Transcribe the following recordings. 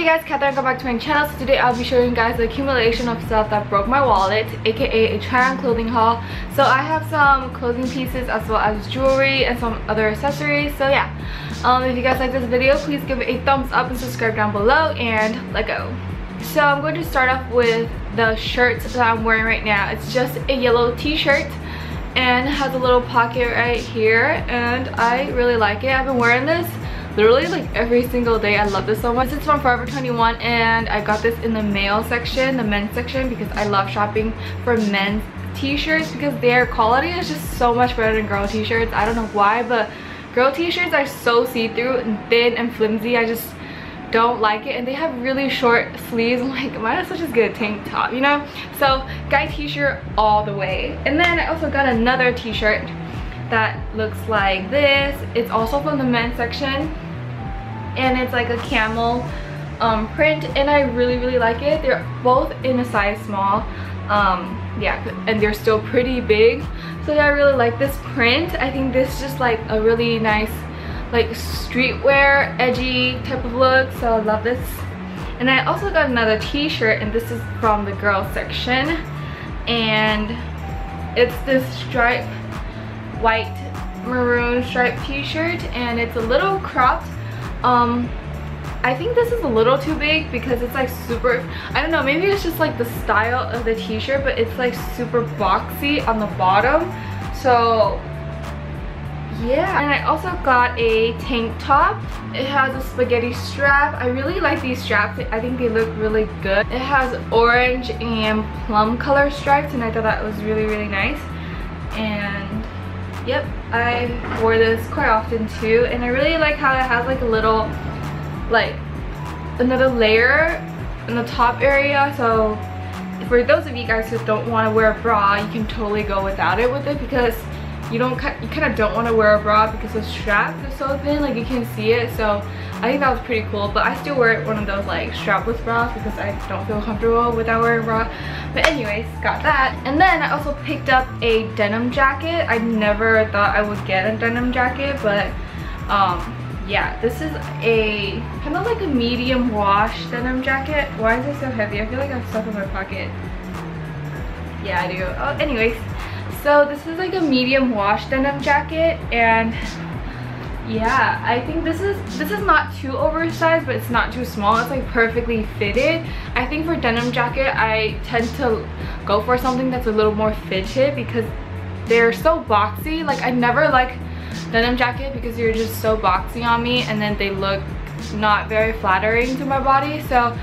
Hey guys, Kathryn, welcome back to my channel. So today I'll be showing you guys the accumulation of stuff that broke my wallet, aka a try on clothing haul. So I have some clothing pieces as well as jewelry and some other accessories. So yeah, um, if you guys like this video, please give it a thumbs up and subscribe down below and let go. So I'm going to start off with the shirt that I'm wearing right now. It's just a yellow t-shirt and has a little pocket right here and I really like it. I've been wearing this literally like every single day i love this so much. It's from forever 21 and i got this in the male section the men's section because i love shopping for men's t-shirts because their quality is just so much better than girl t-shirts. I don't know why but girl t-shirts are so see-through and thin and flimsy. I just don't like it and they have really short sleeves. I'm like might as well just get a tank top you know? So guy t-shirt all the way. And then I also got another t-shirt that looks like this. It's also from the men's section and it's like a camel um, print and I really really like it. They're both in a size small. Um, yeah, and they're still pretty big. So yeah, I really like this print. I think this is just like a really nice like streetwear edgy type of look. So I love this. And I also got another t-shirt and this is from the girls section. And it's this stripe white maroon striped t-shirt and it's a little cropped um I think this is a little too big because it's like super I don't know maybe it's just like the style of the t-shirt but it's like super boxy on the bottom. So yeah. And I also got a tank top. It has a spaghetti strap. I really like these straps. I think they look really good. It has orange and plum color stripes and I thought that was really really nice. And Yep, I wore this quite often too and I really like how it has like a little like another layer in the top area so for those of you guys who don't want to wear a bra you can totally go without it with it because you don't you kind of don't want to wear a bra because the strap is so thin like you can see it so I think that was pretty cool but I still wear one of those like strapless bras because I don't feel comfortable without wearing a bra. But anyways got that. And then I also picked up a denim jacket. I never thought I would get a denim jacket but um yeah this is a kind of like a medium wash denim jacket. Why is it so heavy? I feel like I have stuff in my pocket. Yeah I do. Oh anyways. So this is like a medium wash denim jacket and yeah i think this is this is not too oversized but it's not too small. It's like perfectly fitted. I think for denim jacket i tend to go for something that's a little more fitted because they're so boxy. Like i never like denim jacket because you're just so boxy on me and then they look not very flattering to my body. So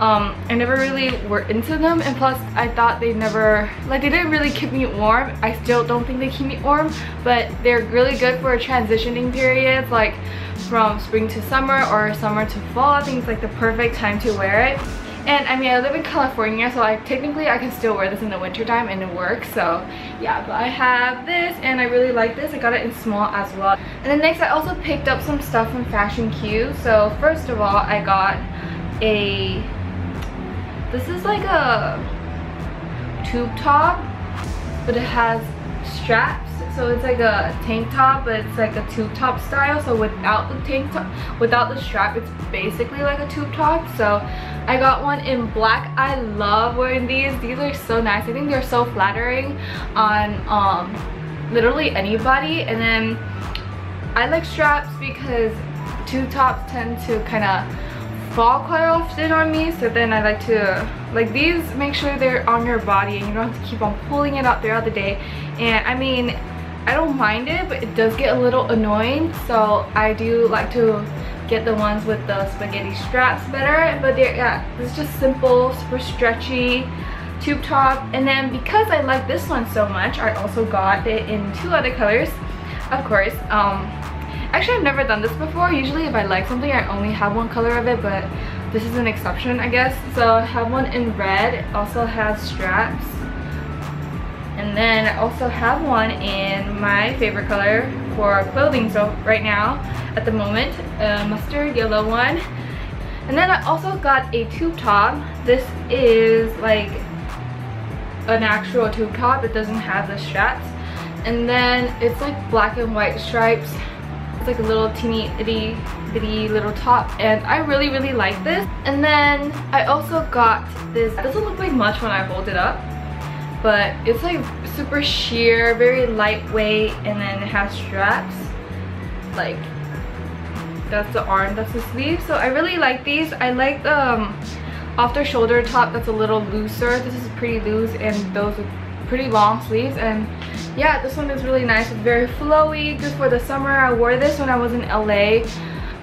um, I never really were into them and plus I thought they never like they didn't really keep me warm. I still don't think they keep me warm but they're really good for transitioning periods like from spring to summer or summer to fall I think it's like the perfect time to wear it. And I mean I live in California so I technically I can still wear this in the winter time and it works so yeah but I have this and I really like this. I got it in small as well. And then next I also picked up some stuff from Fashion Q. So first of all I got a this is like a tube top, but it has straps. So it's like a tank top, but it's like a tube top style. So without the tank top, without the strap, it's basically like a tube top. So I got one in black. I love wearing these. These are so nice. I think they're so flattering on um, literally anybody. And then I like straps because tube tops tend to kind of fall quite often on me so then I like to like these make sure they're on your body and you don't have to keep on pulling it out throughout the day. And I mean I don't mind it but it does get a little annoying so I do like to get the ones with the spaghetti straps better. But they're yeah it's just simple super stretchy tube top. And then because I like this one so much I also got it in two other colors of course um Actually, I've never done this before. Usually if I like something, I only have one color of it, but this is an exception, I guess. So I have one in red. It also has straps. And then I also have one in my favorite color for clothing. So right now, at the moment, a mustard yellow one. And then I also got a tube top. This is like an actual tube top. It doesn't have the straps. And then it's like black and white stripes like a little teeny itty bitty little top and I really really like this. And then I also got this it doesn't look like much when I hold it up but it's like super sheer very lightweight and then it has straps. Like that's the arm that's the sleeve. So I really like these. I like the um, off the shoulder top that's a little looser. This is pretty loose and those pretty long sleeves and yeah this one is really nice. It's very flowy good for the summer. I wore this when I was in LA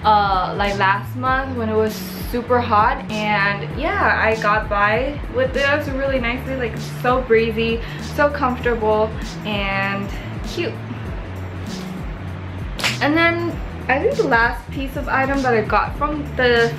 uh, like last month when it was super hot and yeah I got by with this really nicely like so breezy so comfortable and cute. And then I think the last piece of item that I got from the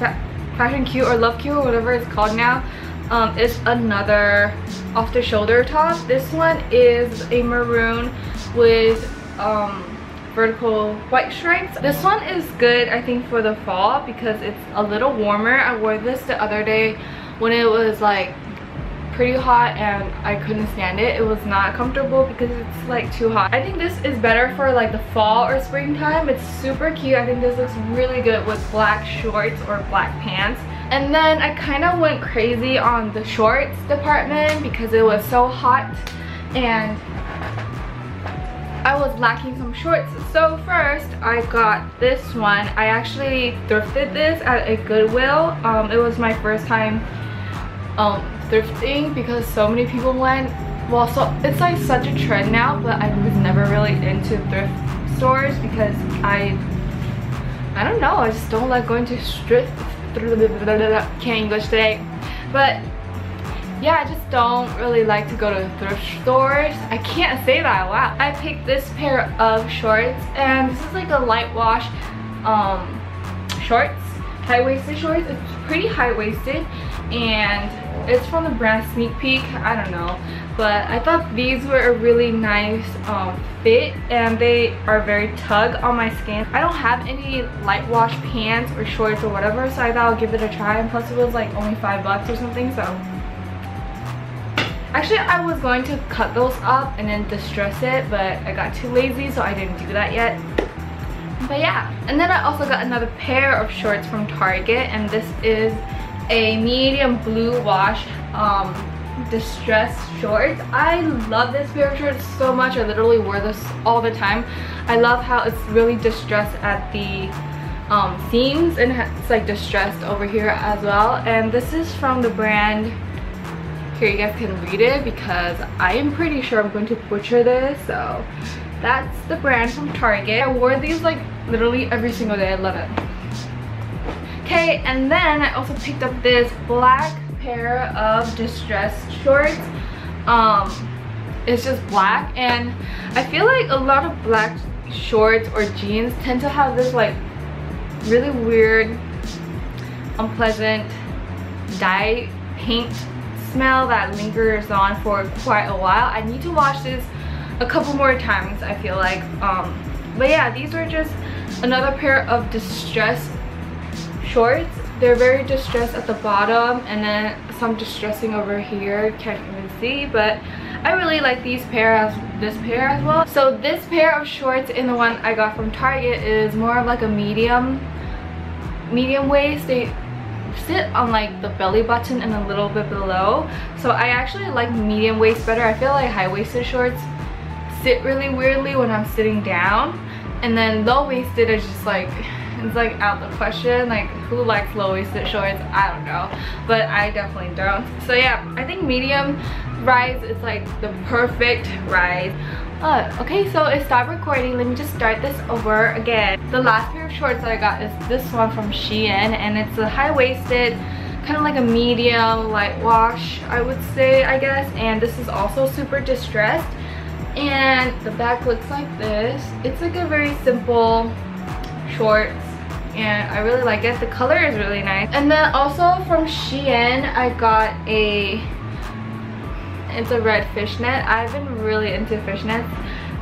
Fashion Q or Love Cute or whatever it's called now um, is another off the shoulder top. This one is a maroon with um, vertical white stripes. This one is good I think for the fall because it's a little warmer. I wore this the other day when it was like pretty hot and I couldn't stand it. It was not comfortable because it's like too hot. I think this is better for like the fall or springtime. It's super cute. I think this looks really good with black shorts or black pants. And then I kind of went crazy on the shorts department because it was so hot and I was lacking some shorts. So first I got this one. I actually thrifted this at a Goodwill. Um, it was my first time um, thrifting because so many people went well so it's like such a trend now but I was never really into thrift stores because I I don't know I just don't like going to thrift can't English today but yeah I just don't really like to go to thrift stores I can't say that wow I picked this pair of shorts and this is like a light wash um shorts high-waisted shorts it's pretty high-waisted and it's from the brand Sneak Peek. I don't know. But I thought these were a really nice um, fit and they are very tug on my skin. I don't have any light wash pants or shorts or whatever so I thought I'll give it a try and plus it was like only five bucks or something so Actually, I was going to cut those up and then distress it, but I got too lazy, so I didn't do that yet. But yeah, and then I also got another pair of shorts from Target, and this is a medium blue wash um, distressed shorts. I love this pair of shorts so much. I literally wear this all the time. I love how it's really distressed at the um, seams and it's like distressed over here as well. And this is from the brand, here you guys can read it because I am pretty sure I'm going to butcher this. So that's the brand from Target. I wore these like literally every single day. I love it. Okay, and then I also picked up this black pair of distressed shorts. Um, it's just black and I feel like a lot of black shorts or jeans tend to have this like really weird, unpleasant dye paint smell that lingers on for quite a while. I need to wash this a couple more times I feel like. Um, but yeah, these are just another pair of distressed shorts. They're very distressed at the bottom and then some distressing over here. Can't even see, but I really like these pair as this pair as well. So this pair of shorts in the one I got from Target is more of like a medium medium waist. They sit on like the belly button and a little bit below. So I actually like medium waist better. I feel like high-waisted shorts sit really weirdly when I'm sitting down. And then low-waisted is just like it's like out the question like who likes low-waisted shorts i don't know. But i definitely don't. So yeah i think medium rise is like the perfect rise. Uh, okay so it stopped recording. Let me just start this over again. The last pair of shorts that i got is this one from shein and it's a high-waisted kind of like a medium light wash i would say i guess. And this is also super distressed. And the back looks like this. It's like a very simple shorts and I really like it. The color is really nice. And then also from Shein, I got a, it's a red fishnet. I've been really into fishnets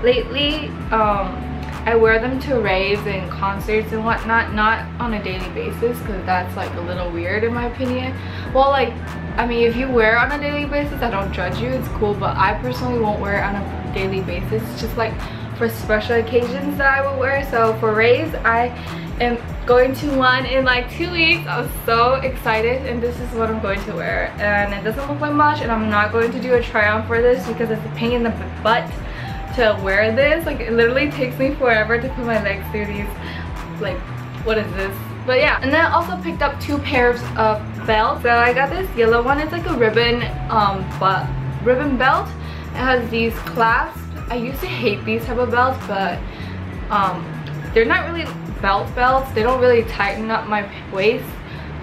lately. Um, I wear them to raves and concerts and whatnot, not on a daily basis because that's like a little weird in my opinion. Well, like, I mean, if you wear on a daily basis, I don't judge you, it's cool, but I personally won't wear it on a daily basis. It's just like for special occasions that I would wear. So for Rays, I am going to one in like two weeks. I'm so excited and this is what I'm going to wear. And it doesn't look like much and I'm not going to do a try on for this because it's a pain in the butt to wear this. Like it literally takes me forever to put my legs through these, like what is this? But yeah, and then I also picked up two pairs of belts. So I got this yellow one. It's like a ribbon, um, but ribbon belt. It has these clasps. I used to hate these type of belts, but um, they're not really belt belts. They don't really tighten up my waist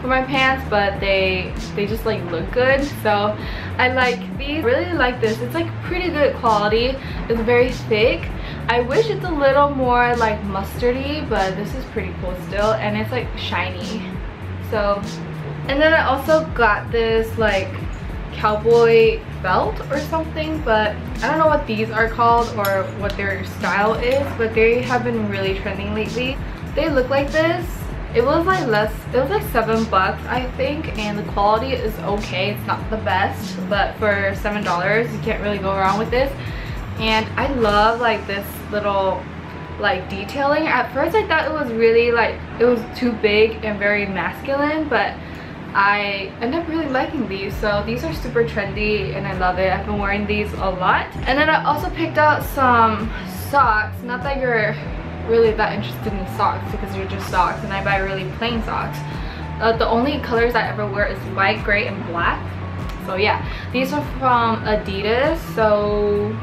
for my pants, but they they just like look good. So I like these. really like this. It's like pretty good quality. It's very thick. I wish it's a little more like mustardy, but this is pretty cool still. And it's like shiny. So, and then I also got this like cowboy belt or something but I don't know what these are called or what their style is but they have been really trending lately. They look like this. It was like less it was like seven bucks i think and the quality is okay. It's not the best but for seven dollars you can't really go wrong with this. And i love like this little like detailing. At first i thought it was really like it was too big and very masculine but I end up really liking these. So these are super trendy and I love it. I've been wearing these a lot. And then I also picked out some socks. Not that you're really that interested in socks because they're just socks and I buy really plain socks. Uh, the only colors I ever wear is white, gray, and black. So yeah, these are from Adidas. So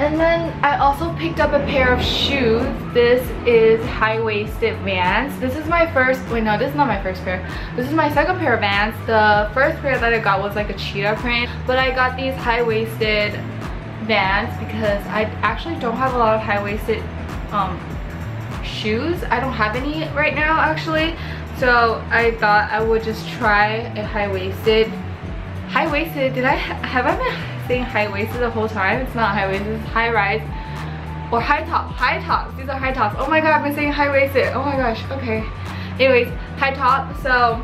and then I also picked up a pair of shoes. This is high-waisted Vans. This is my first, wait no, this is not my first pair. This is my second pair of Vans. The first pair that I got was like a cheetah print. But I got these high-waisted Vans because I actually don't have a lot of high-waisted um, shoes. I don't have any right now actually. So I thought I would just try a high-waisted. High-waisted, did I, have I been saying high-waisted the whole time? It's not high-waisted, it's high-rise or high top, high tops. These are high tops. Oh my god, I've been saying high-waisted. Oh my gosh, okay. Anyways, high top. So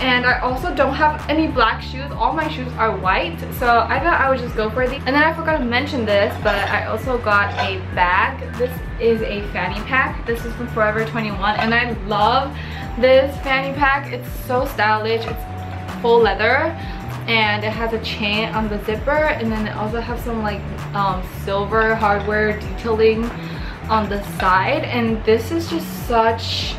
and I also don't have any black shoes all my shoes are white so I thought I would just go for these and then I forgot to mention this but I also got a bag this is a fanny pack this is from Forever 21 and I love this fanny pack it's so stylish it's full leather and it has a chain on the zipper and then it also has some like um, silver hardware detailing on the side and this is just such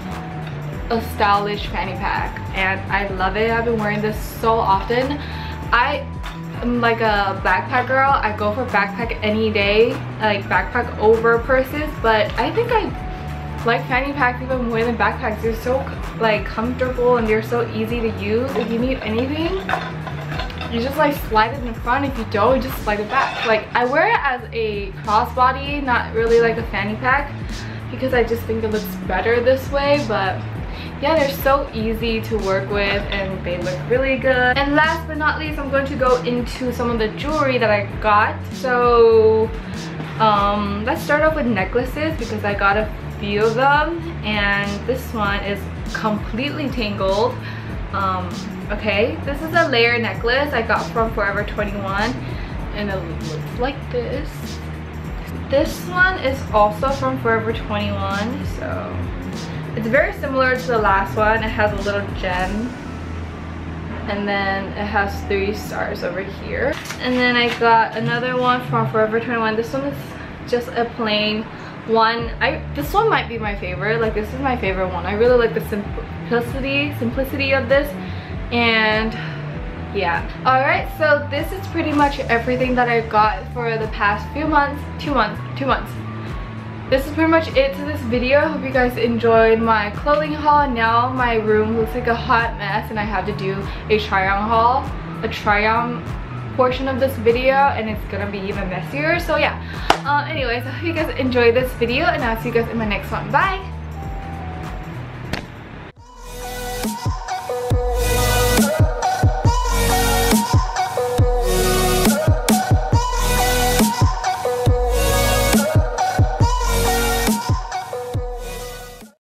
a stylish fanny pack and I love it. I've been wearing this so often. I am like a backpack girl. I go for backpack any day, like backpack over purses, but I think I like fanny packs even more than backpacks. They're so like comfortable and they're so easy to use. If you need anything, you just like slide it in the front. If you don't, you just slide it back. Like I wear it as a crossbody, not really like a fanny pack because I just think it looks better this way, but yeah they're so easy to work with and they look really good. And last but not least i'm going to go into some of the jewelry that i got. So um let's start off with necklaces because i got a few of them. And this one is completely tangled. Um okay this is a layer necklace i got from forever 21 and it looks like this this one is also from forever 21 so it's very similar to the last one. It has a little gem. And then it has three stars over here. And then I got another one from Forever 21. This one is just a plain one. I This one might be my favorite. Like this is my favorite one. I really like the simplicity, simplicity of this. And yeah all right so this is pretty much everything that i got for the past few months two months two months this is pretty much it to this video. I hope you guys enjoyed my clothing haul. Now my room looks like a hot mess and I have to do a try on haul, a try on portion of this video and it's gonna be even messier. So yeah, uh, anyways, I hope you guys enjoyed this video and I'll see you guys in my next one. Bye!